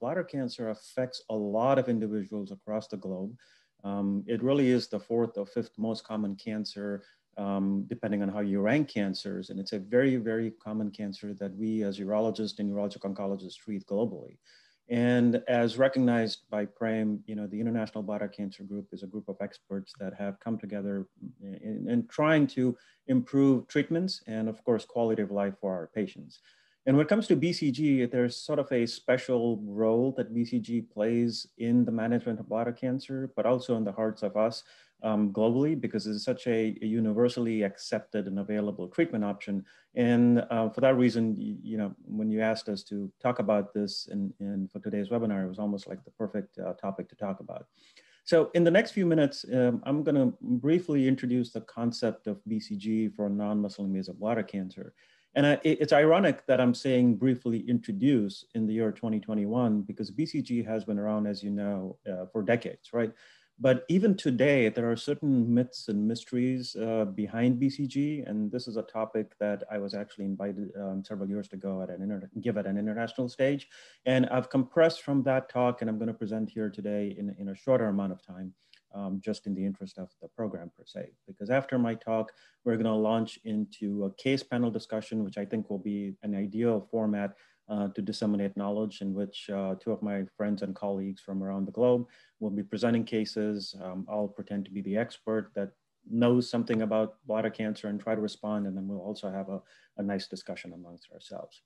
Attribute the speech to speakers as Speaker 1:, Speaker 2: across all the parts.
Speaker 1: bladder cancer affects a lot of individuals across the globe. Um, it really is the fourth or fifth most common cancer, um, depending on how you rank cancers. And it's a very, very common cancer that we as urologists and urologic oncologists treat globally. And as recognized by PRAME, you know, the International Bladder Cancer Group is a group of experts that have come together in, in, trying to improve treatments and of course, quality of life for our patients. And when it comes to BCG, there's sort of a special role that BCG plays in the management of bladder cancer, but also in the hearts of us um, globally because it's such a, a, universally accepted and available treatment option. And uh, for that reason, you, you, know, when you asked us to talk about this and for today's webinar, it was almost like the perfect uh, topic to talk about. So in the next few minutes, um, I'm gonna briefly introduce the concept of BCG for non-muscle invasive bladder cancer. And I, it's ironic that I'm saying briefly introduce in the year 2021 because BCG has been around, as you know, uh, for decades, right? But even today, there are certain myths and mysteries uh, behind BCG, and this is a topic that I was actually invited um, several years ago at an give at an international stage, and I've compressed from that talk, and I'm going to present here today in, in a shorter amount of time, just in the interest of the program per se. Because after my talk, we're going to launch into a case panel discussion, which I think will be an ideal format uh, to disseminate knowledge in which uh, two of my friends and colleagues from around the globe will be presenting cases. Um, I'll pretend to be the expert that knows something about bladder cancer and try to respond. And then we'll also have a, a nice discussion amongst ourselves.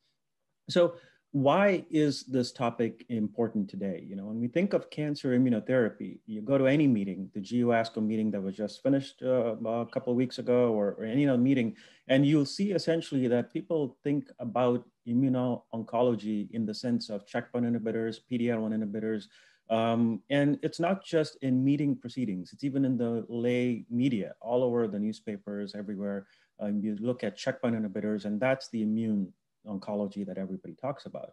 Speaker 1: So why is this topic important today? You know, when we think of cancer immunotherapy, you go to any meeting, the GUASCO meeting that was just finished uh, a couple of weeks ago, or, or any other meeting, and you'll see essentially that people think about immuno-oncology in the sense of checkpoint inhibitors, PD-L1 inhibitors, um, and it's not just in meeting proceedings, it's even in the lay media, all over the newspapers, everywhere. Um, you look at checkpoint inhibitors, and that's the immune oncology that everybody talks about.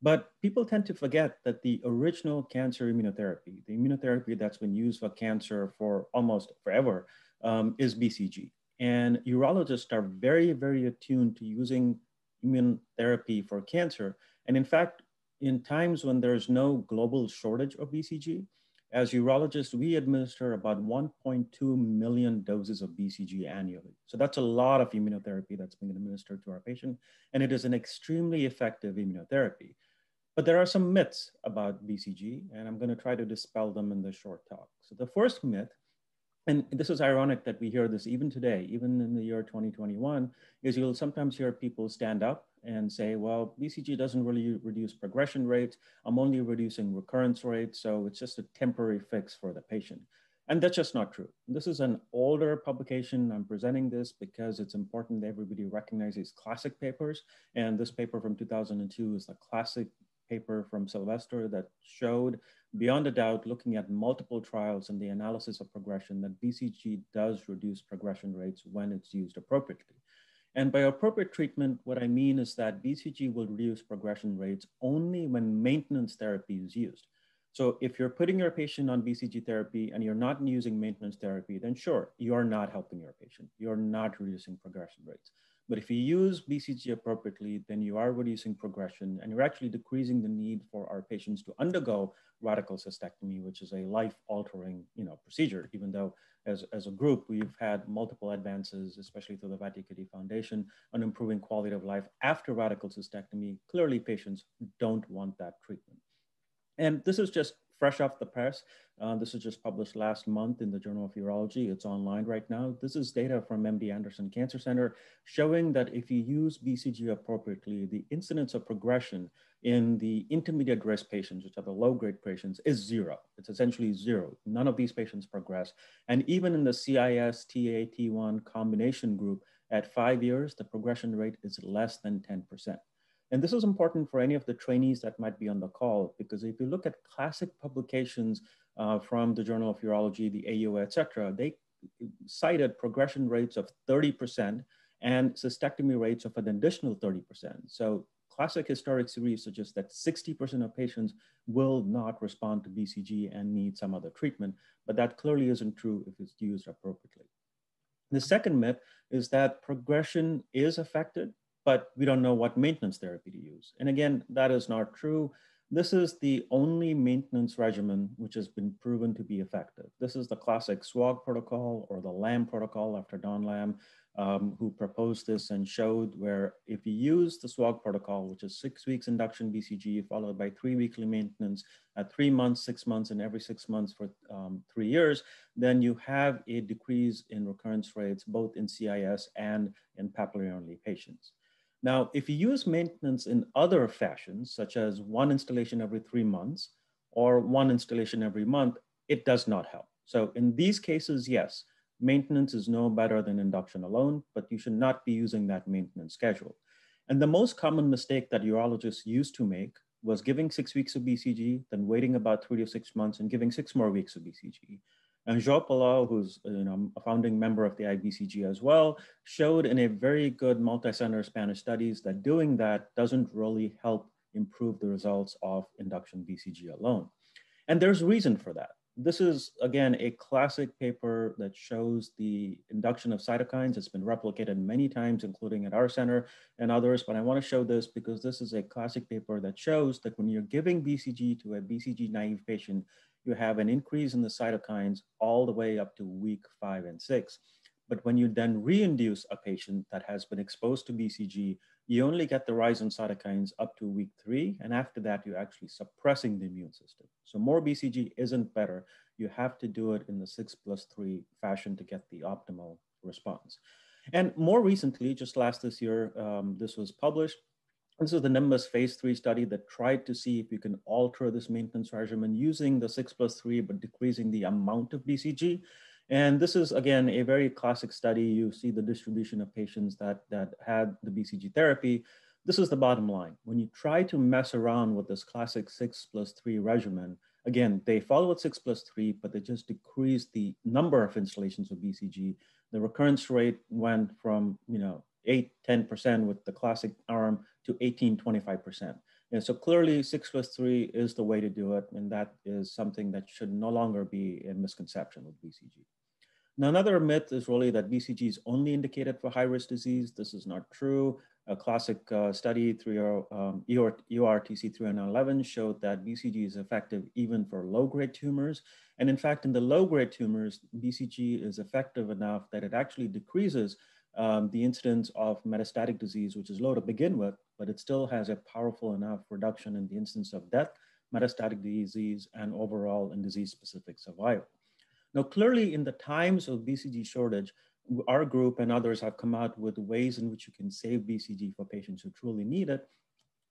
Speaker 1: But people tend to forget that the original cancer immunotherapy, the immunotherapy that's been used for cancer for almost forever, um, is BCG. And urologists are very, very attuned to using immunotherapy for cancer. And in fact, in times when there's no global shortage of BCG, as urologists, we administer about 1.2 million doses of BCG annually. So that's a lot of immunotherapy that's being administered to our patient, and it is an extremely effective immunotherapy. But there are some myths about BCG, and I'm going to try to dispel them in this short talk. So the first myth, and this is ironic that we hear this even today, even in the year 2021, is you'll sometimes hear people stand up and say, well, BCG doesn't really reduce progression rates. I'm only reducing recurrence rates. So it's just a temporary fix for the patient. And that's just not true. This is an older publication. I'm presenting this because it's important that everybody recognizes classic papers. And this paper from 2002 is the classic paper from Sylvester that showed beyond a doubt, looking at multiple trials and the analysis of progression, that BCG does reduce progression rates when it's used appropriately. And by appropriate treatment, what I mean is that BCG will reduce progression rates only when maintenance therapy is used. So if you're putting your patient on BCG therapy and you're not using maintenance therapy, then sure, you're not helping your patient. You're not reducing progression rates. But if you use BCG appropriately, then you are reducing progression and you're actually decreasing the need for our patients to undergo radical cystectomy, which is a life-altering you know, procedure, even though as, as a group, we've had multiple advances, especially through the Vattikuti Foundation, on improving quality of life after radical cystectomy. Clearly, patients don't want that treatment. And this is just fresh off the press. Uh, this was just published last month in the Journal of Urology. It's online right now. This is data from MD Anderson Cancer Center showing that if you use BCG appropriately, the incidence of progression in the intermediate risk patients, which are the low grade patients, is zero. It's essentially zero. None of these patients progress. And even in the CIS TA-T1 combination group, at five years, the progression rate is less than 10%. And this is important for any of the trainees that might be on the call, because if you look at classic publications uh, from the Journal of Urology, the AUA, et cetera, they cited progression rates of 30% and cystectomy rates of an additional 30%. So classic historic series suggests that 60% of patients will not respond to BCG and need some other treatment, but that clearly isn't true if it's used appropriately. The second myth is that progression is affected but we don't know what maintenance therapy to use. And again, that is not true. This is the only maintenance regimen which has been proven to be effective. This is the classic SWOG protocol or the LAM protocol after Don Lamm, um, who proposed this and showed where if you use the SWOG protocol, which is six weeks induction BCG followed by three weekly maintenance at three months, six months, and every six months for um, three years, then you have a decrease in recurrence rates both in CIS and in papillary-only patients. Now, if you use maintenance in other fashions, such as one instillation every three months or one instillation every month, it does not help. So in these cases, yes, maintenance is no better than induction alone, but you should not be using that maintenance schedule. And the most common mistake that urologists used to make was giving six weeks of BCG, then waiting about three to six months and giving six more weeks of BCG. And Joan Palou, who's uh, you know, a founding member of the IBCG as well, showed in a very good multi-center Spanish studies that doing that doesn't really help improve the results of induction BCG alone. And there's reason for that. This is, again, a classic paper that shows the induction of cytokines. It's been replicated many times, including at our center and others, but I wanna show this because this is a classic paper that shows that when you're giving BCG to a BCG naive patient, you have an increase in the cytokines all the way up to week five and six. But when you then reinduce a patient that has been exposed to BCG, you only get the rise in cytokines up to week three. And after that, you're actually suppressing the immune system. So more BCG isn't better. You have to do it in the six plus three fashion to get the optimal response. And more recently, just last this year, um, this was published this is the Nimbus phase three study that tried to see if you can alter this maintenance regimen using the six plus three, but decreasing the amount of BCG. And this is, again, a very classic study. You see the distribution of patients that, that had the BCG therapy. This is the bottom line. When you try to mess around with this classic six plus three regimen, again, they follow at six plus three, but they just decreased the number of instillations of BCG. The recurrence rate went from, you know, 8, 10% with the classic arm to 18, 25%. And so clearly six plus three is the way to do it. And that is something that should no longer be a misconception with BCG. Now, another myth is really that BCG is only indicated for high-risk disease. This is not true. A classic uh, study, 3, um, EORTC 311, showed that BCG is effective even for low-grade tumors. And in fact, in the low-grade tumors, BCG is effective enough that it actually decreases um, the incidence of metastatic disease, which is low to begin with, but it still has a powerful enough reduction in the incidence of death, metastatic disease, and overall in disease-specific survival. Now, clearly in the times of BCG shortage, our group and others have come out with ways in which you can save BCG for patients who truly need it.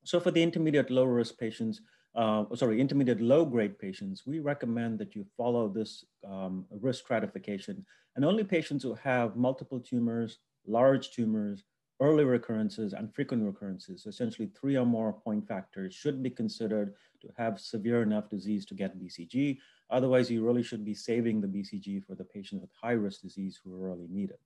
Speaker 1: So for the intermediate low risk patients, uh, sorry, intermediate low grade patients, we recommend that you follow this um, risk stratification and only patients who have multiple tumors, large tumors, early recurrences, and frequent recurrences, So essentially three or more point factors, should be considered to have severe enough disease to get BCG. Otherwise, you really should be saving the BCG for the patients with high risk disease who really need it.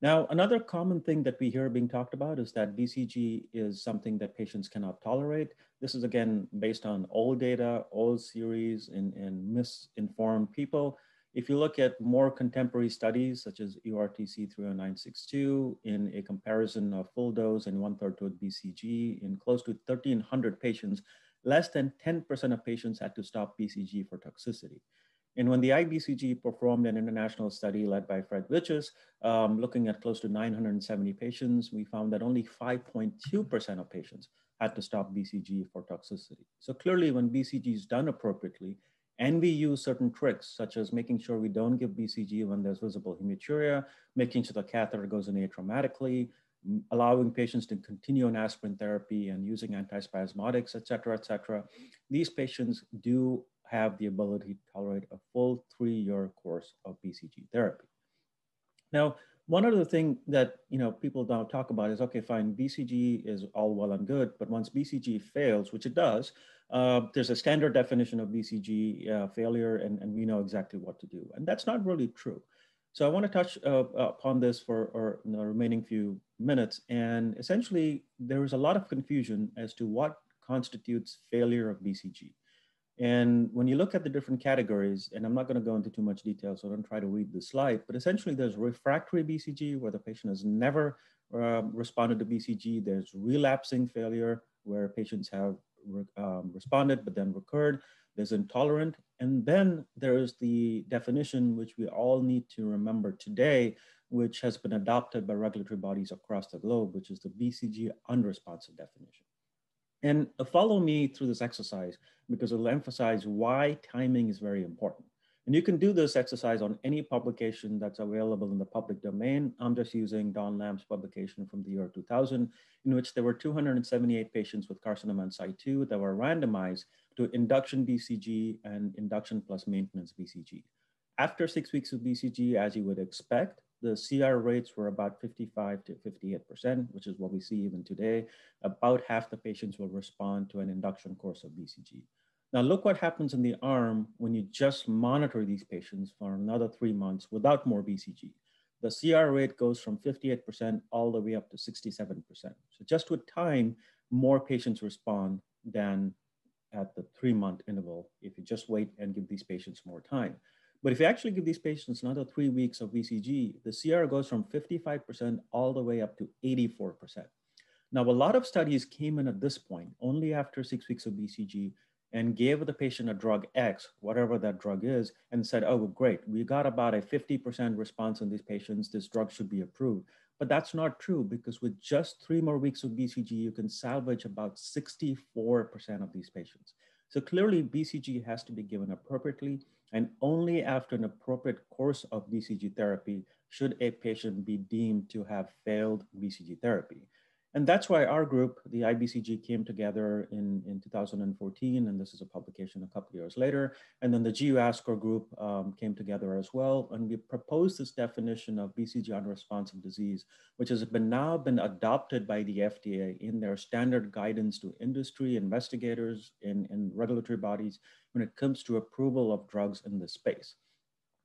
Speaker 1: Now, another common thing that we hear being talked about is that BCG is something that patients cannot tolerate. This is again based on old data, old series, and, and misinformed people. If you look at more contemporary studies, such as EORTC 30962, in a comparison of full dose and one third dose BCG in close to 1,300 patients, less than 10% of patients had to stop BCG for toxicity. And when the IBCG performed an international study led by Fred Witjes, um, looking at close to 970 patients, we found that only 5.2% of patients had to stop BCG for toxicity. So clearly when BCG is done appropriately, and we use certain tricks, such as making sure we don't give BCG when there's visible hematuria, making sure the catheter goes in atraumatically, allowing patients to continue on aspirin therapy and using antispasmodics, et cetera, et cetera. These patients do have the ability to tolerate a full three-year course of BCG therapy. Now, one other thing that you know people don't talk about is okay, fine, BCG is all well and good, but once BCG fails, which it does, uh, there's a standard definition of BCG uh, failure, and, and we know exactly what to do. And that's not really true. So I want to touch uh, upon this for our, the remaining few minutes. And essentially, there is a lot of confusion as to what constitutes failure of BCG. And when you look at the different categories, and I'm not going to go into too much detail, so don't try to read the slide, but essentially there's refractory BCG where the patient has never uh, responded to BCG. There's relapsing failure where patients have re um, responded but then recurred. There's intolerant. And then there is the definition, which we all need to remember today, which has been adopted by regulatory bodies across the globe, which is the BCG unresponsive definition. And uh, follow me through this exercise because it'll emphasize why timing is very important. And you can do this exercise on any publication that's available in the public domain. I'm just using Don Lamm's publication from the year 2000, in which there were 278 patients with carcinoma in situ that were randomized to induction BCG and induction plus maintenance BCG. After six weeks of BCG, as you would expect, the CR rates were about 55 to 58%, which is what we see even today. About half the patients will respond to an induction course of BCG. Now look what happens in the arm when you just monitor these patients for another three months without more BCG. The CR rate goes from 58% all the way up to 67%. So just with time, more patients respond than at the three month interval if you just wait and give these patients more time. But if you actually give these patients another three weeks of BCG, the CR goes from 55% all the way up to 84%. Now, a lot of studies came in at this point, only after six weeks of BCG, and gave the patient a drug X, whatever that drug is, and said, oh, great, we got about a 50% response in these patients, this drug should be approved. But that's not true because with just three more weeks of BCG, you can salvage about 64% of these patients. So clearly BCG has to be given appropriately and only after an appropriate course of BCG therapy should a patient be deemed to have failed BCG therapy. And that's why our group, the IBCG, came together in, in 2014, and this is a publication a couple of years later. And then the GU group um, came together as well, and we proposed this definition of BCG unresponsive disease, which has been now been adopted by the FDA in their standard guidance to industry, investigators, and, and regulatory bodies when it comes to approval of drugs in this space.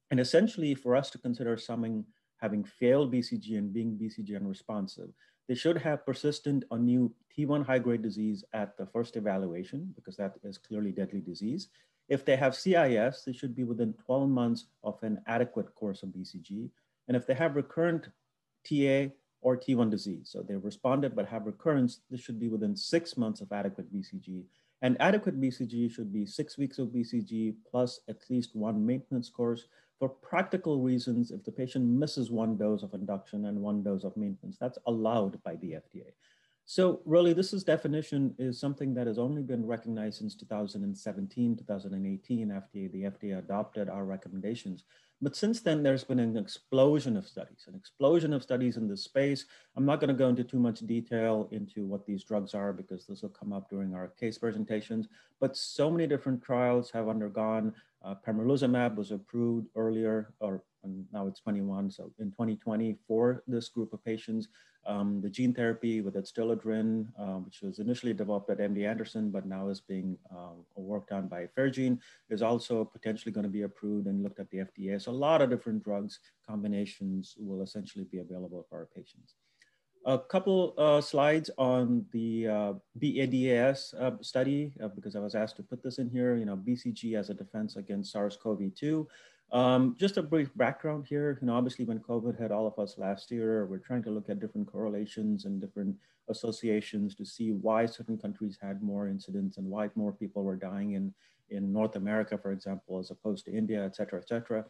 Speaker 1: And essentially, for us to consider someone having failed BCG and being BCG unresponsive, they should have persistent or new T1 high-grade disease at the first evaluation because that is clearly deadly disease. If they have CIS, they should be within 12 months of an adequate course of BCG. And if they have recurrent TA or T1 disease, so they've responded but have recurrence, this should be within six months of adequate BCG. And adequate BCG should be six weeks of BCG plus at least one maintenance course for practical reasons, if the patient misses one dose of induction and one dose of maintenance, that's allowed by the FDA. So really, this is definition is something that has only been recognized since 2017, 2018, after the FDA adopted our recommendations. But since then, there's been an explosion of studies, an explosion of studies in this space. I'm not gonna go into too much detail into what these drugs are because this will come up during our case presentations, but so many different trials have undergone uh, pembrolizumab was approved earlier, or now it's 21, so in 2020 for this group of patients. Um, the gene therapy with Adstiladrin, um, which was initially developed at MD Anderson, but now is being um, worked on by FerGene, is also potentially going to be approved and looked at the FDA. So a lot of different drugs combinations will essentially be available for our patients. A couple uh, slides on the uh, BADAS uh, study, uh, because I was asked to put this in here, you know, BCG as a defense against SARS-CoV-2. Um, just a brief background here, you know, obviously when COVID hit all of us last year, we're trying to look at different correlations and different associations to see why certain countries had more incidents and why more people were dying in, in North America, for example, as opposed to India, et cetera, et cetera.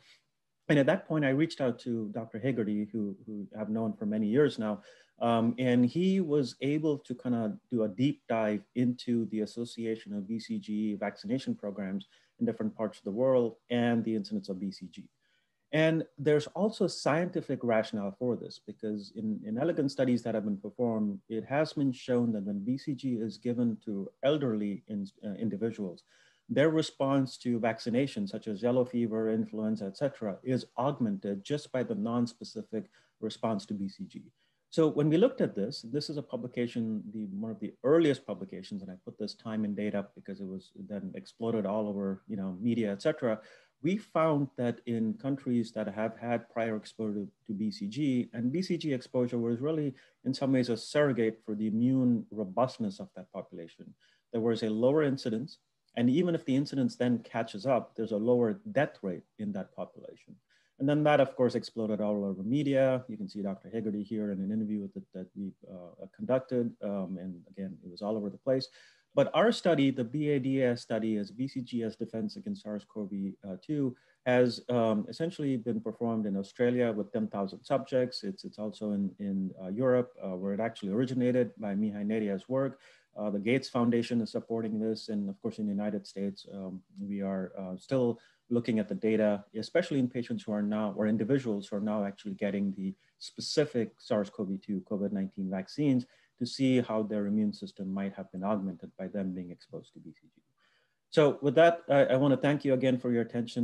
Speaker 1: And at that point, I reached out to Dr. Hegarty, who, who I've known for many years now, um, and he was able to kind of do a deep dive into the association of BCG vaccination programs in different parts of the world and the incidence of BCG. And there's also scientific rationale for this because in, in elegant studies that have been performed, it has been shown that when BCG is given to elderly in, uh, individuals, their response to vaccination, such as yellow fever, influenza, et cetera, is augmented just by the non-specific response to BCG. So when we looked at this, this is a publication, the one of the earliest publications, and I put this time and date up because it was then exploded all over, you know, media, et cetera. We found that in countries that have had prior exposure to BCG, and BCG exposure was really, in some ways, a surrogate for the immune robustness of that population. There was a lower incidence, and even if the incidence then catches up, there's a lower death rate in that population. And then that, of course, exploded all over media. You can see Dr. Hegarty here in an interview that, that we uh, conducted. Um, and again, it was all over the place. but our study, the BADAS study, is BCG Defense Against SARS-CoV-2, has um, essentially been performed in Australia with 10,000 subjects. It's, it's also in, in uh, Europe, uh, where it actually originated by Mihai Netea's work. Uh, the Gates Foundation is supporting this. And of course, in the United States, um, we are uh, still looking at the data, especially in patients who are now, or individuals who are now actually getting the specific SARS-CoV-2 COVID-19 vaccines to see how their immune system might have been augmented by them being exposed to BCG. So with that, I, I want to thank you again for your attention.